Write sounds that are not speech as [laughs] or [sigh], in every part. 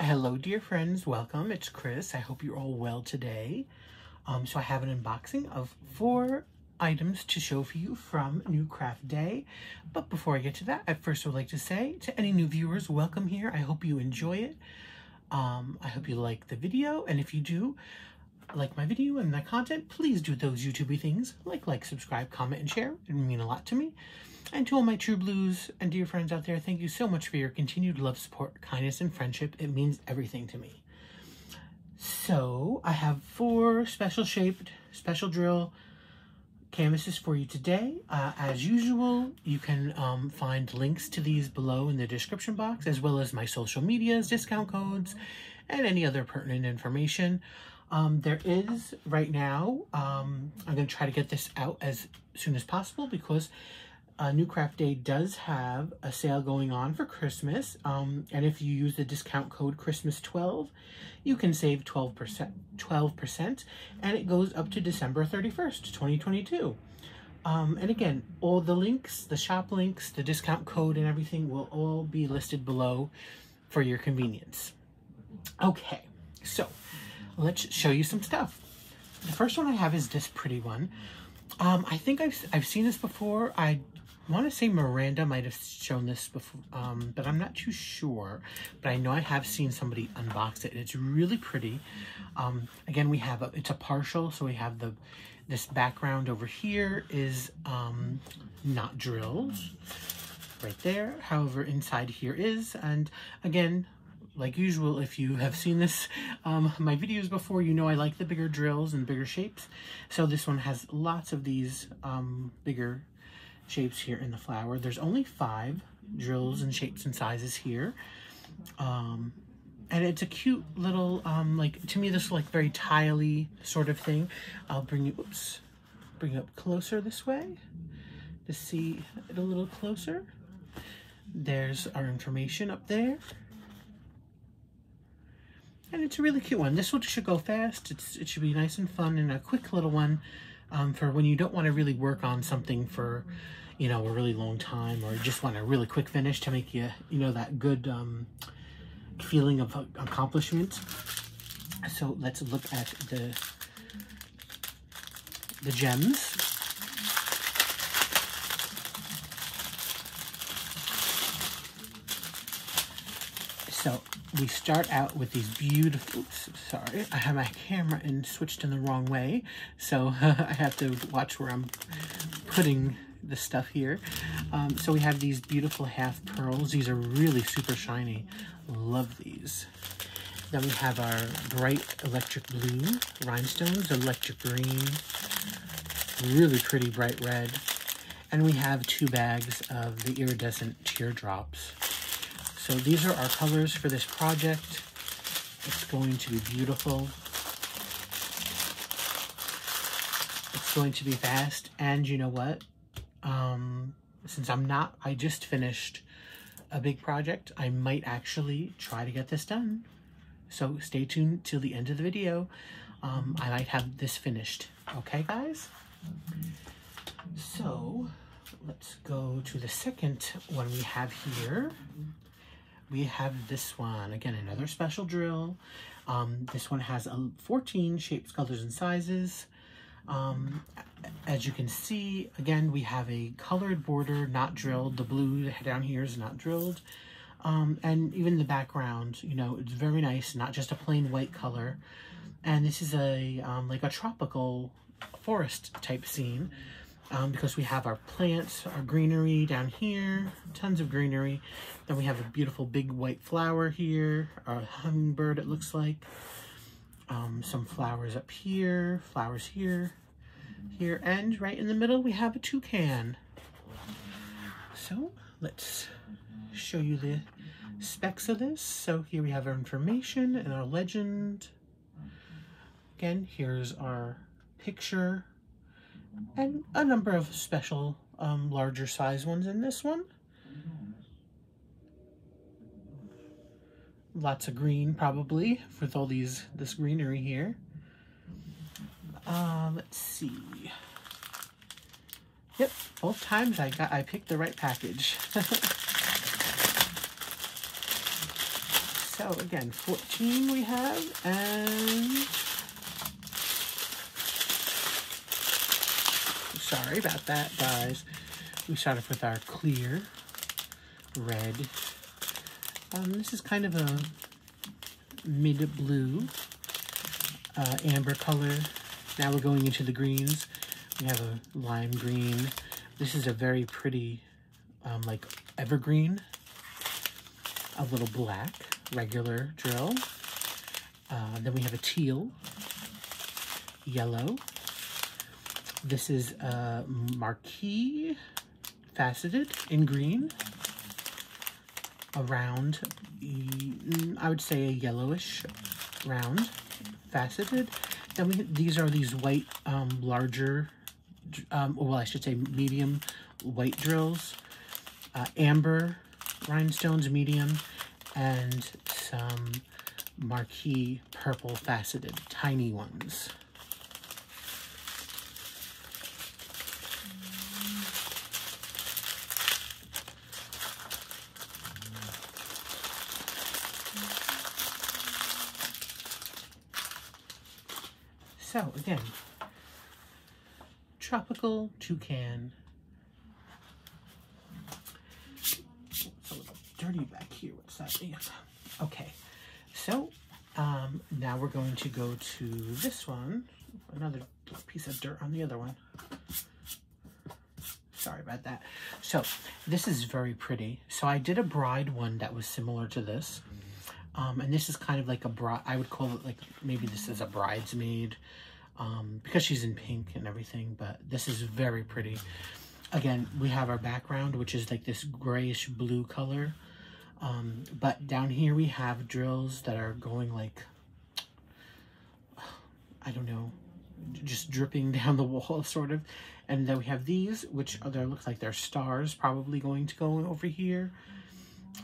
Hello, dear friends. Welcome. It's Chris. I hope you're all well today. Um, so I have an unboxing of four items to show for you from New Craft Day. But before I get to that, I first would like to say to any new viewers, welcome here. I hope you enjoy it. Um, I hope you like the video. And if you do like my video and my content, please do those YouTubey things like like, subscribe, comment, and share. It would mean a lot to me. And to all my true blues and dear friends out there, thank you so much for your continued love, support, kindness, and friendship. It means everything to me. So I have four special shaped, special drill canvases for you today. Uh, as usual, you can um, find links to these below in the description box, as well as my social medias, discount codes, and any other pertinent information. Um, there is right now, um, I'm going to try to get this out as soon as possible because uh, New Craft Day does have a sale going on for Christmas. Um, and if you use the discount code Christmas12, you can save 12%, 12% and it goes up to December 31st, 2022. Um, and again, all the links, the shop links, the discount code and everything will all be listed below for your convenience. Okay, so let's show you some stuff. The first one I have is this pretty one. Um, I think I've, I've seen this before. I I want to say Miranda might have shown this before, um, but I'm not too sure. But I know I have seen somebody unbox it. and It's really pretty. Um, again, we have a, it's a partial, so we have the this background over here is um, not drilled right there. However, inside here is, and again, like usual, if you have seen this, um, my videos before, you know I like the bigger drills and bigger shapes. So this one has lots of these um, bigger shapes here in the flower. There's only five drills and shapes and sizes here. Um, and it's a cute little, um, like, to me, this like very tiley sort of thing. I'll bring you, oops, bring you up closer this way to see it a little closer. There's our information up there. And it's a really cute one. This one should go fast. It's, it should be nice and fun and a quick little one um, for when you don't want to really work on something for, you know, a really long time or just want a really quick finish to make you, you know, that good um, feeling of accomplishment. So let's look at the the gems. So we start out with these beautiful, oops, sorry, I have my camera and switched in the wrong way, so [laughs] I have to watch where I'm putting the stuff here. Um, so we have these beautiful half pearls. These are really super shiny. Love these. Then we have our bright electric blue rhinestones, electric green, really pretty bright red. And we have two bags of the iridescent teardrops. So these are our colors for this project. It's going to be beautiful. It's going to be fast. And you know what? Um, since I'm not, I just finished a big project, I might actually try to get this done. So stay tuned till the end of the video. Um, I might have this finished. Okay, guys? So let's go to the second one we have here we have this one. Again, another special drill. Um, this one has a 14 shapes, colors, and sizes. Um, as you can see, again, we have a colored border, not drilled. The blue down here is not drilled. Um, and even the background, you know, it's very nice, not just a plain white color. And this is a um, like a tropical forest type scene um, because we have our plants, our greenery down here, tons of greenery. Then we have a beautiful big white flower here, our hummingbird it looks like. Um, some flowers up here, flowers here, here, and right in the middle we have a toucan. So let's show you the specs of this. So here we have our information and our legend. Again, here's our picture and a number of special um, larger size ones in this one. Lots of green probably with all these this greenery here. Uh, let's see. Yep, both times I got I picked the right package. [laughs] So again, 14 we have, and sorry about that, guys. We start off with our clear red. Um, this is kind of a mid blue, uh, amber color. Now we're going into the greens. We have a lime green. This is a very pretty, um, like evergreen. A little black, regular drill. Uh, then we have a teal, yellow. This is a marquee faceted in green. A round, I would say a yellowish round faceted. Then we these are these white um, larger, um, well I should say medium white drills. Uh, amber rhinestones medium and some marquee purple faceted tiny ones. So again, tropical toucan. It's a little dirty back here. What's that? Yeah. Okay, so um, now we're going to go to this one. Another piece of dirt on the other one. Sorry about that. So this is very pretty. So I did a bride one that was similar to this. Um, and this is kind of like a bride, I would call it like, maybe this is a bridesmaid, um, because she's in pink and everything, but this is very pretty. Again, we have our background, which is like this grayish blue color. Um, but down here we have drills that are going like, I don't know, just dripping [laughs] down the wall, sort of. And then we have these, which are, there looks like they're stars probably going to go over here.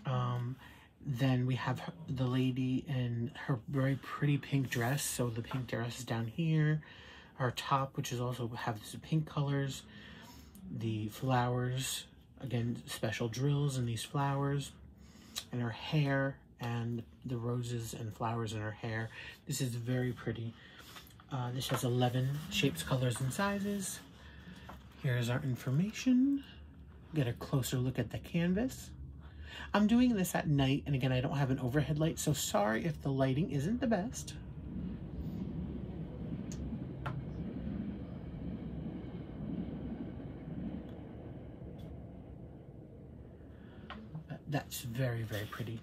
Um, then we have the lady in her very pretty pink dress. So the pink dress is down here. Our top, which is also have this pink colors. The flowers, again, special drills in these flowers. And her hair and the roses and flowers in her hair. This is very pretty. Uh, this has 11 shapes, colors, and sizes. Here's our information. Get a closer look at the canvas. I'm doing this at night, and again, I don't have an overhead light, so sorry if the lighting isn't the best. That's very, very pretty.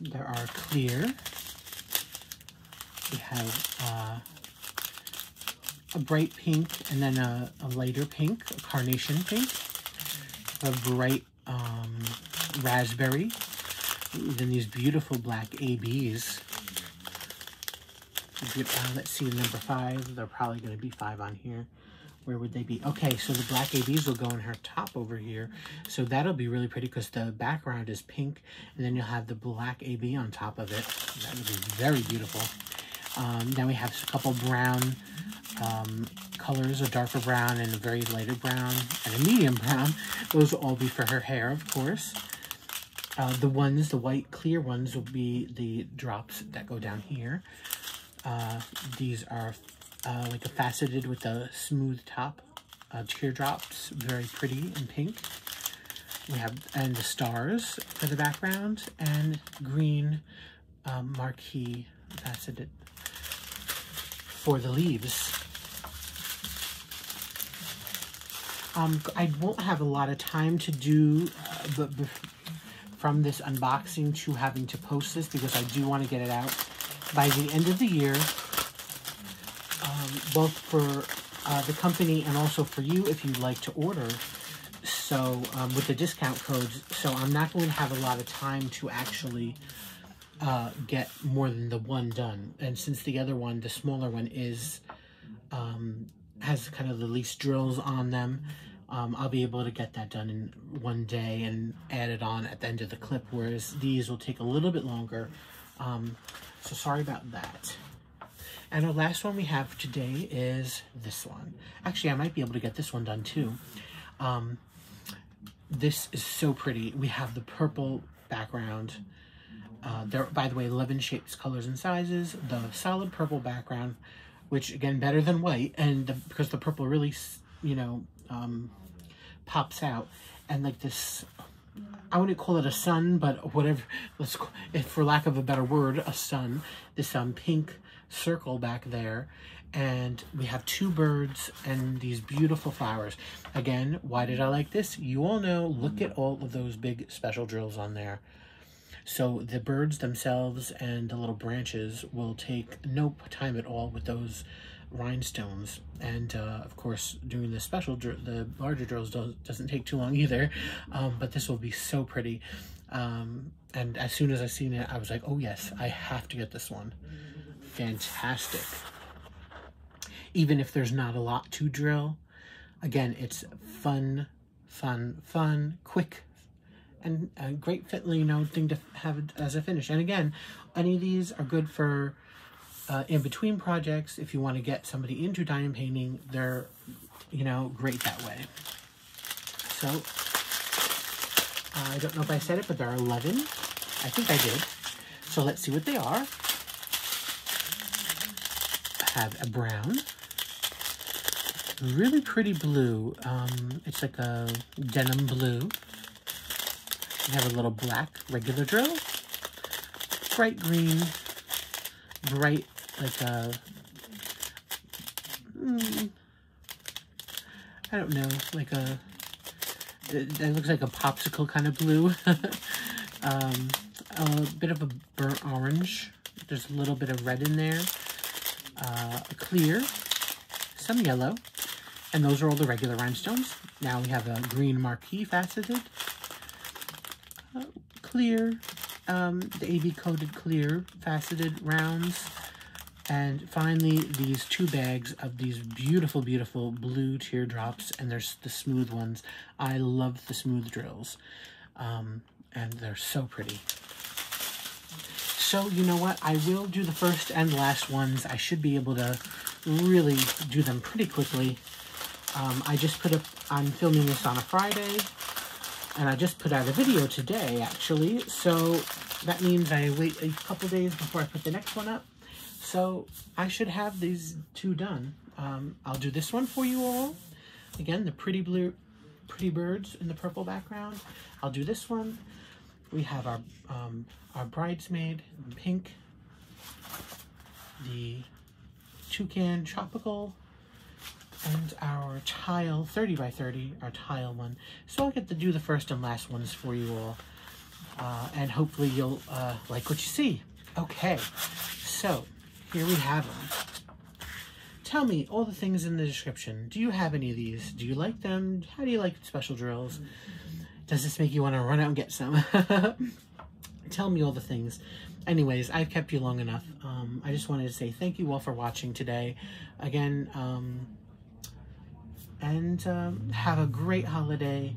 There are clear. We have uh, a bright pink and then a, a, lighter pink, a carnation pink, a bright um, raspberry, then these beautiful black ABs. Uh, let's see number five. They're probably going to be five on here. Where would they be? Okay, so the black ABs will go in her top over here. So that'll be really pretty because the background is pink. And then you'll have the black AB on top of it. That would be very beautiful. Um, then we have a couple brown um, colors, a darker brown and a very lighter brown and a medium brown. Those will all be for her hair, of course. Uh, the ones, the white clear ones, will be the drops that go down here. Uh, these are uh, like a faceted with a smooth top. Uh, teardrops, very pretty and pink. We have, and the stars for the background, and green um, marquee faceted for the leaves. Um, I won't have a lot of time to do, uh, but from this unboxing to having to post this because I do want to get it out by the end of the year both for uh, the company and also for you if you'd like to order. So um, with the discount codes, so I'm not going to have a lot of time to actually uh, get more than the one done. And since the other one, the smaller one, is um, has kind of the least drills on them, um, I'll be able to get that done in one day and add it on at the end of the clip, whereas these will take a little bit longer. Um, so sorry about that. And our last one we have today is this one. Actually, I might be able to get this one done too. Um, this is so pretty. We have the purple background. Uh, there, by the way, 11 shapes, colors, and sizes. The solid purple background, which again, better than white, and the, because the purple really, you know, um, pops out. And like this, I wouldn't call it a sun, but whatever, [laughs] let's, if for lack of a better word, a sun. This um, pink circle back there. And we have two birds and these beautiful flowers. Again, why did I like this? You all know, look at all of those big special drills on there. So the birds themselves and the little branches will take no time at all with those rhinestones and uh, of course doing the special the larger drills does, doesn't take too long either um, but this will be so pretty um, and as soon as I seen it I was like oh yes I have to get this one fantastic even if there's not a lot to drill again it's fun fun fun quick and a great fit you know thing to have as a finish and again any of these are good for uh, in between projects, if you want to get somebody into diamond painting, they're, you know, great that way. So, uh, I don't know if I said it, but there are 11. I think I did. So let's see what they are. Have a brown, really pretty blue. Um, it's like a denim blue. We have a little black regular drill, bright green, bright like a, mm, I don't know, like a, it, looks like a popsicle kind of blue. [laughs] um, a bit of a burnt orange. There's a little bit of red in there. Uh, clear, some yellow, and those are all the regular rhinestones. Now we have a green marquee faceted, uh, clear, um, the AB coated clear faceted rounds, and finally, these two bags of these beautiful, beautiful blue teardrops, and there's the smooth ones. I love the smooth drills, um, and they're so pretty. So, you know what? I will do the first and last ones. I should be able to really do them pretty quickly. Um, I just put up, I'm filming this on a Friday, and I just put out a video today, actually. So, that means I wait a couple days before I put the next one up. So I should have these two done. Um, I'll do this one for you all. Again, the pretty blue, pretty birds in the purple background. I'll do this one. We have our um, our bridesmaid in pink, the toucan tropical, and our tile 30 by 30, our tile one. So I'll get to do the first and last ones for you all. Uh, and hopefully you'll uh, like what you see. Okay, so here we have them. Tell me all the things in the description. Do you have any of these? Do you like them? How do you like special drills? Does this make you want to run out and get some? [laughs] Tell me all the things. Anyways, I've kept you long enough. Um, I just wanted to say thank you all for watching today. Again, um, and um, have a great holiday.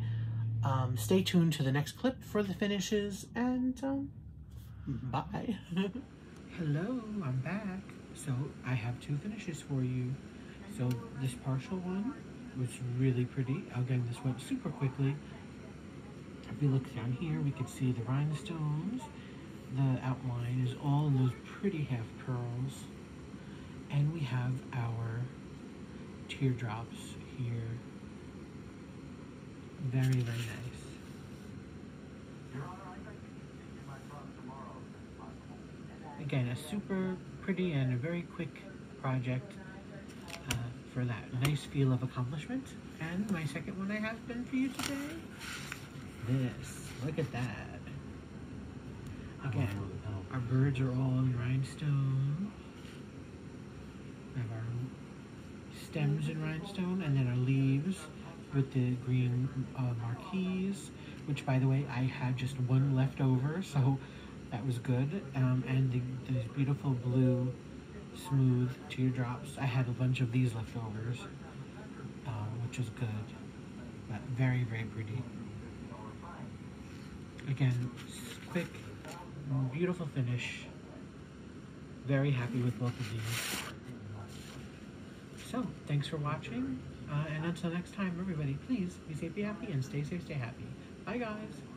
Um, stay tuned to the next clip for the finishes, and um, bye. [laughs] Hello, I'm back. So I have two finishes for you. So this partial one was really pretty. Again, this went super quickly. If we look down here, we can see the rhinestones. The outline is all in those pretty half pearls. And we have our teardrops here. Very, very nice. Again, a super pretty and a very quick project uh, for that nice feel of accomplishment. And my second one I have been for you today, this. Look at that. Again, our birds are all in rhinestone. We have our stems in rhinestone, and then our leaves with the green uh, marquees, which by the way, I have just one left over, so that was good. Um, and the, these beautiful blue, smooth teardrops. I had a bunch of these leftovers, uh, which was good. But very, very pretty. Again, quick, beautiful finish. Very happy with both of these. So, thanks for watching. Uh, and until next time, everybody, please be safe, be happy, and stay safe, stay happy. Bye, guys.